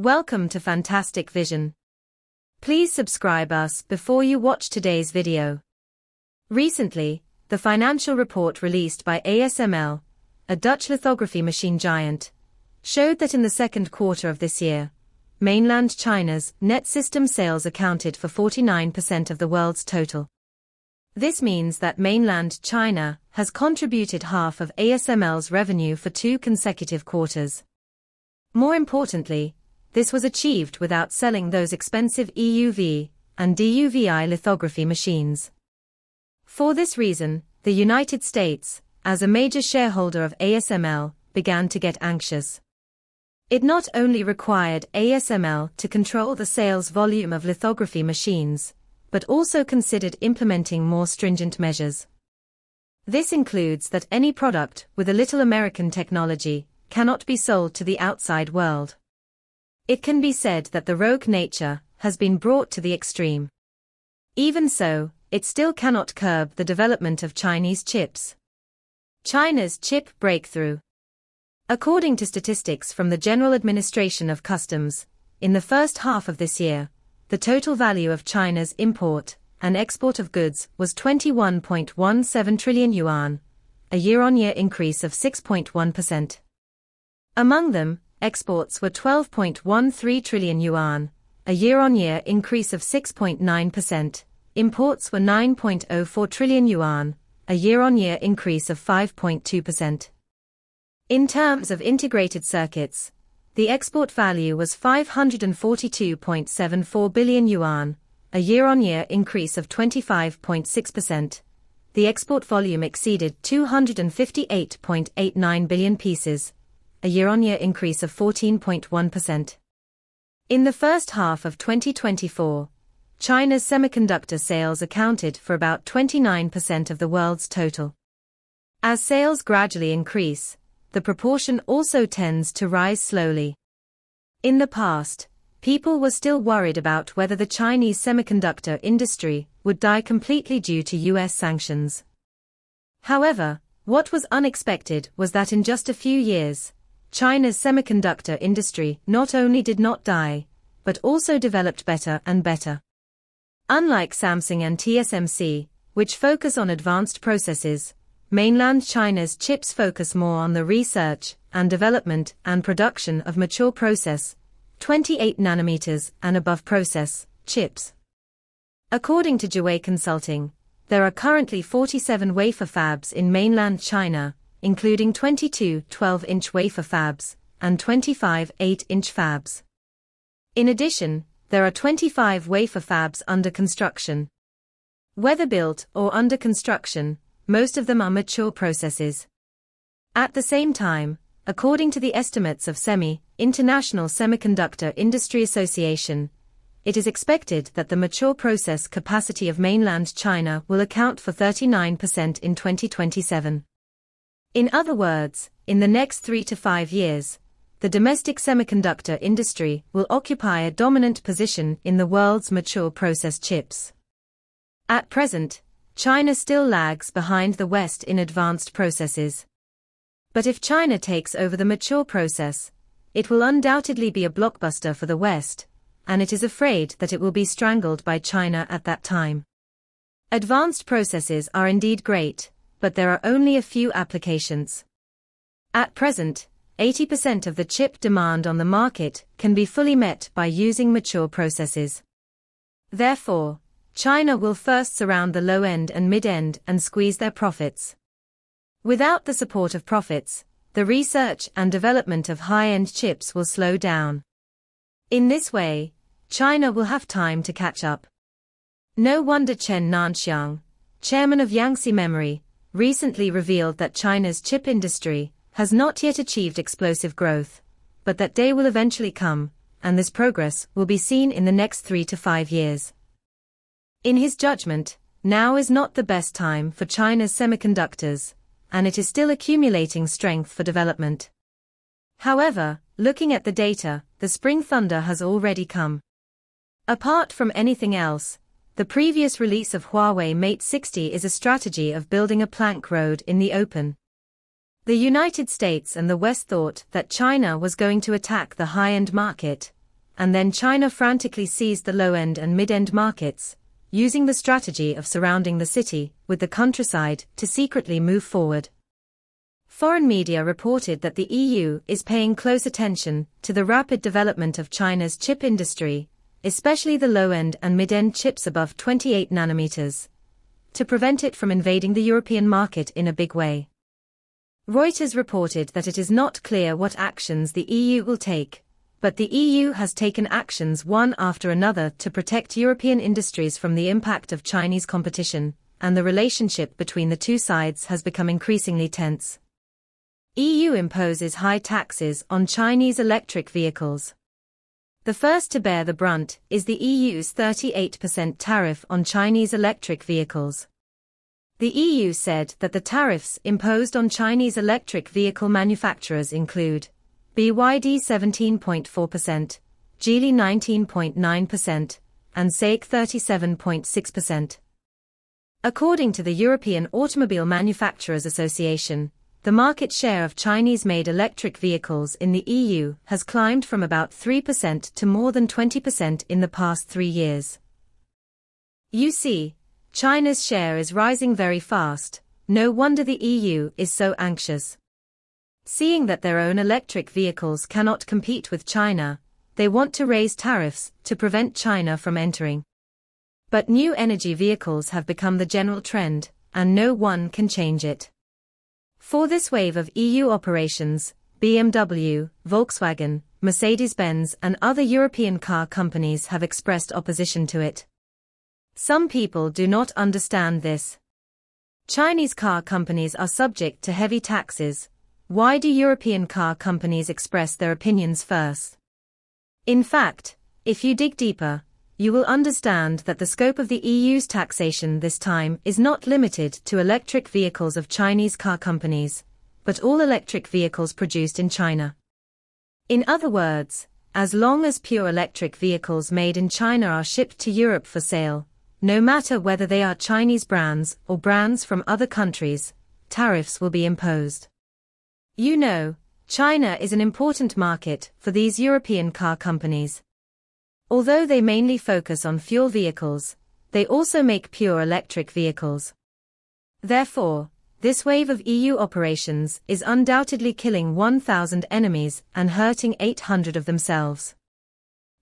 Welcome to Fantastic Vision. Please subscribe us before you watch today's video. Recently, the financial report released by ASML, a Dutch lithography machine giant, showed that in the second quarter of this year, mainland China's net system sales accounted for 49% of the world's total. This means that mainland China has contributed half of ASML's revenue for two consecutive quarters. More importantly, this was achieved without selling those expensive EUV and DUV lithography machines. For this reason, the United States, as a major shareholder of ASML, began to get anxious. It not only required ASML to control the sales volume of lithography machines, but also considered implementing more stringent measures. This includes that any product with a little American technology cannot be sold to the outside world. It can be said that the rogue nature has been brought to the extreme. Even so, it still cannot curb the development of Chinese chips. China's chip breakthrough. According to statistics from the General Administration of Customs, in the first half of this year, the total value of China's import and export of goods was 21.17 trillion yuan, a year-on-year increase of 6.1%. Among them, exports were 12.13 trillion yuan, a year-on-year increase of 6.9%. Imports were 9.04 trillion yuan, a year-on-year increase of 5.2%. In terms of integrated circuits, the export value was 542.74 billion yuan, a year-on-year increase of 25.6%. The export volume exceeded 258.89 billion pieces, a year-on-year increase of 14.1%. In the first half of 2024, China's semiconductor sales accounted for about 29% of the world's total. As sales gradually increase, the proportion also tends to rise slowly. In the past, people were still worried about whether the Chinese semiconductor industry would die completely due to US sanctions. However, what was unexpected was that in just a few years, China's semiconductor industry not only did not die, but also developed better and better. Unlike Samsung and TSMC, which focus on advanced processes, mainland China's chips focus more on the research and development and production of mature process, 28 nanometers and above process, chips. According to Jiwei Consulting, there are currently 47 wafer fabs in mainland China, including 22 12-inch wafer fabs and 25 8-inch fabs. In addition, there are 25 wafer fabs under construction. Whether built or under construction, most of them are mature processes. At the same time, according to the estimates of SEMI, International Semiconductor Industry Association, it is expected that the mature process capacity of mainland China will account for 39% in 2027. In other words, in the next three to five years, the domestic semiconductor industry will occupy a dominant position in the world's mature process chips. At present, China still lags behind the West in advanced processes. But if China takes over the mature process, it will undoubtedly be a blockbuster for the West, and it is afraid that it will be strangled by China at that time. Advanced processes are indeed great, but there are only a few applications. At present, 80% of the chip demand on the market can be fully met by using mature processes. Therefore, China will first surround the low end and mid end and squeeze their profits. Without the support of profits, the research and development of high end chips will slow down. In this way, China will have time to catch up. No wonder Chen Nanxiang, chairman of Yangtze Memory, recently revealed that China's chip industry has not yet achieved explosive growth, but that day will eventually come, and this progress will be seen in the next three to five years. In his judgment, now is not the best time for China's semiconductors, and it is still accumulating strength for development. However, looking at the data, the spring thunder has already come. Apart from anything else, the previous release of Huawei Mate 60 is a strategy of building a plank road in the open. The United States and the West thought that China was going to attack the high-end market, and then China frantically seized the low-end and mid-end markets, using the strategy of surrounding the city with the countryside to secretly move forward. Foreign media reported that the EU is paying close attention to the rapid development of China's chip industry, especially the low-end and mid-end chips above 28 nanometers, to prevent it from invading the European market in a big way. Reuters reported that it is not clear what actions the EU will take, but the EU has taken actions one after another to protect European industries from the impact of Chinese competition, and the relationship between the two sides has become increasingly tense. EU imposes high taxes on Chinese electric vehicles. The first to bear the brunt is the EU's 38% tariff on Chinese electric vehicles. The EU said that the tariffs imposed on Chinese electric vehicle manufacturers include BYD 17.4%, Geely 19.9%, and SAIC 37.6%. According to the European Automobile Manufacturers Association, the market share of Chinese-made electric vehicles in the EU has climbed from about 3% to more than 20% in the past three years. You see, China's share is rising very fast, no wonder the EU is so anxious. Seeing that their own electric vehicles cannot compete with China, they want to raise tariffs to prevent China from entering. But new energy vehicles have become the general trend, and no one can change it. For this wave of EU operations, BMW, Volkswagen, Mercedes-Benz and other European car companies have expressed opposition to it. Some people do not understand this. Chinese car companies are subject to heavy taxes. Why do European car companies express their opinions first? In fact, if you dig deeper, you will understand that the scope of the EU's taxation this time is not limited to electric vehicles of Chinese car companies, but all electric vehicles produced in China. In other words, as long as pure electric vehicles made in China are shipped to Europe for sale, no matter whether they are Chinese brands or brands from other countries, tariffs will be imposed. You know, China is an important market for these European car companies. Although they mainly focus on fuel vehicles, they also make pure electric vehicles. Therefore, this wave of EU operations is undoubtedly killing 1,000 enemies and hurting 800 of themselves.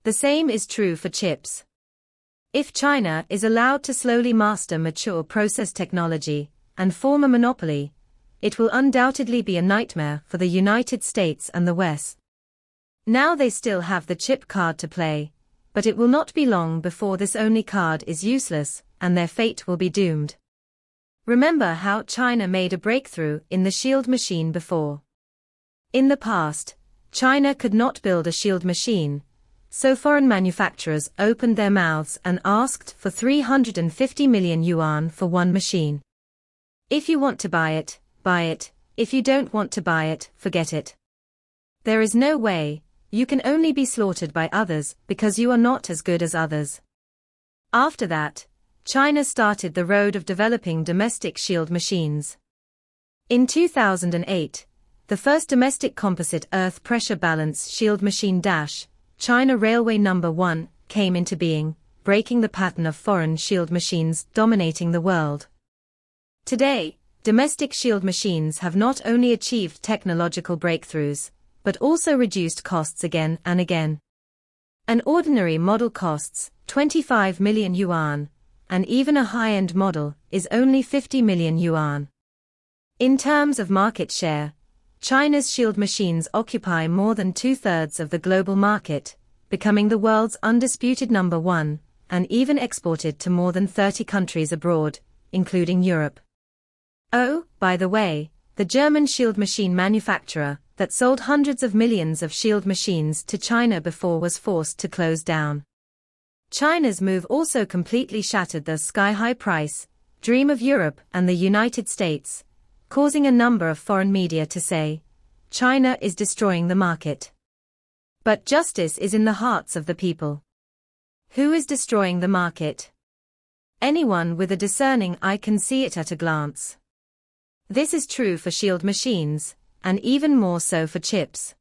The same is true for chips. If China is allowed to slowly master mature process technology and form a monopoly, it will undoubtedly be a nightmare for the United States and the West. Now they still have the chip card to play, but it will not be long before this only card is useless, and their fate will be doomed. Remember how China made a breakthrough in the shield machine before. In the past, China could not build a shield machine, so foreign manufacturers opened their mouths and asked for 350 million yuan for one machine. If you want to buy it, buy it, if you don't want to buy it, forget it. There is no way, you can only be slaughtered by others because you are not as good as others. After that, China started the road of developing domestic shield machines. In 2008, the first domestic composite earth pressure balance shield machine dash, China Railway Number 1, came into being, breaking the pattern of foreign shield machines dominating the world. Today, domestic shield machines have not only achieved technological breakthroughs, but also reduced costs again and again. An ordinary model costs 25 million yuan, and even a high-end model is only 50 million yuan. In terms of market share, China's shield machines occupy more than two-thirds of the global market, becoming the world's undisputed number one, and even exported to more than 30 countries abroad, including Europe. Oh, by the way, the German shield machine manufacturer, that sold hundreds of millions of shield machines to China before was forced to close down. China's move also completely shattered the sky-high price, dream of Europe and the United States, causing a number of foreign media to say, China is destroying the market. But justice is in the hearts of the people. Who is destroying the market? Anyone with a discerning eye can see it at a glance. This is true for shield machines, and even more so for chips.